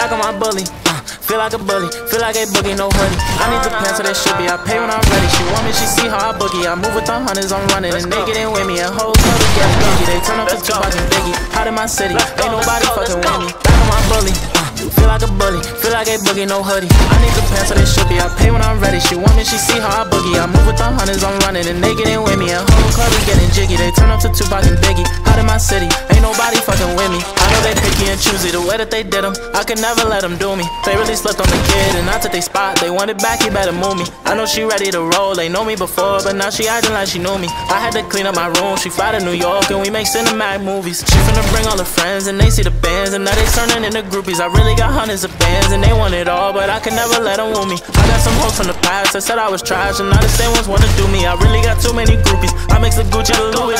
back on my bully. Uh, feel like a bully, feel like a boogie, no hoodie. I need the pants so they should be. I pay when I'm ready. She want me, she see how I boogie. I move with the hunters, I'm running. And they get in with me. A whole club is getting biggie. They turn up to Tupac and Biggie. Hot in my city, ain't nobody fucking with me. Back on my bully. Uh, feel like a bully, feel like a boogie, no hoodie. I need the pants so they should be. I pay when I'm ready. She want me, she see how I boogie. I move with the hunters, I'm running. And they get in with me. A whole club is getting jiggy. They turn up to Tupac and Biggie. Hot in my city, ain't nobody fucking with me. Know they picky and choosy, the way that they did them. I could never let them do me. They really slipped on the kid and I took they spot. They wanted back, you better move me. I know she ready to roll. They know me before, but now she acting like she knew me. I had to clean up my room. She fly to New York and we make cinematic movies. She finna bring all her friends and they see the bands and now they turning into groupies. I really got hundreds of bands and they want it all, but I could never let them woo me. I got some hoes from the past that said I was trash and now the same ones wanna do I really got too many groupies. I mix the Gucci, the Louis.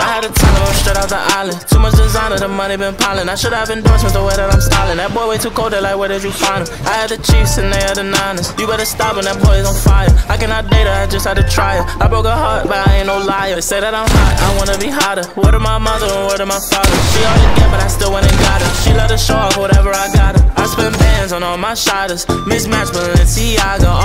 I had a ton of straight out the island. Too much designer, the money been piling. I should have endorsements the way that I'm styling. That boy way too cold, they like, where did you find him? I had the Chiefs and they had the Niners. You better stop when that boy is on fire. I cannot date her, I just had to try her. I broke her heart, but I ain't no liar. They say that I'm hot, I wanna be hotter. Word of my mother and word of my father. She all you get, but I still went and got her. She let her show off whatever I got her. I spend bands on all my shotters. Mismatch Balenciaga.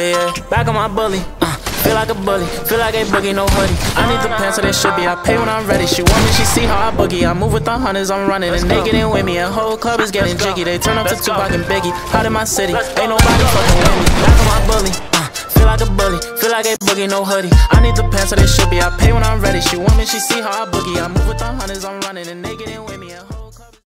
Yeah. Back on my bully. Uh. Feel like a bully, feel like a boogie, no hoodie. I need the pants so they should be. I pay when I'm ready. She want me, she see how I boogie. I move with the hunters, I'm running. And they get in with me. A whole club is getting jiggy. They turn up to Tupac and Biggie. Hot in my city, ain't nobody fucking with me. Back on my bully. Uh, feel like a bully, feel like a boogie, no hoodie. I need the pants so they should be. I pay when I'm ready. She want me, she see how I boogie. I move with the hunters, I'm running. And they get in with me.